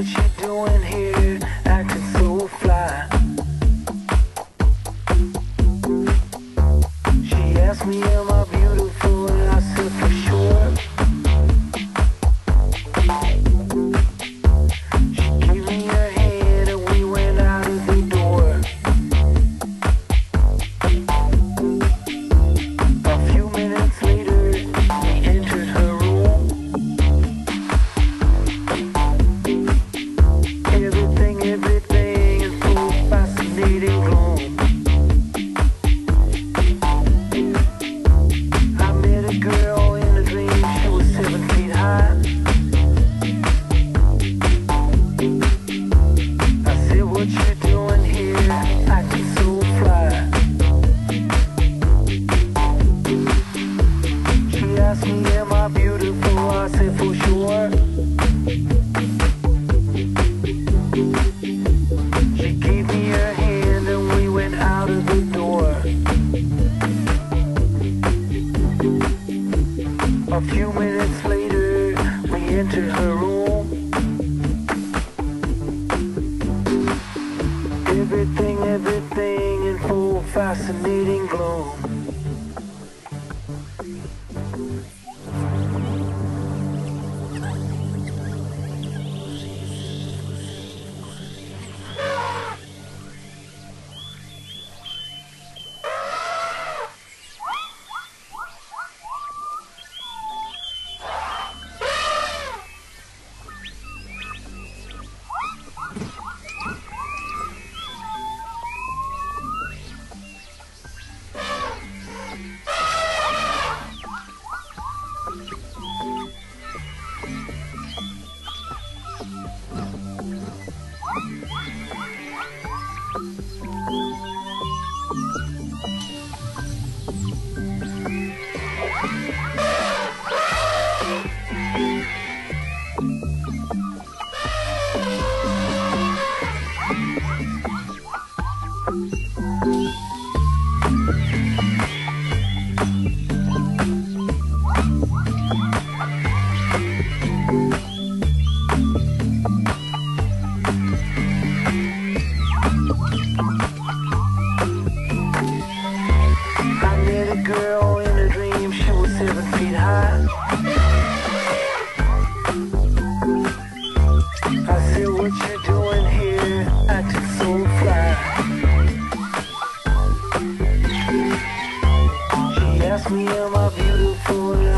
hoje é Everything, everything in full fascinating gloom. Música me, ama, beautiful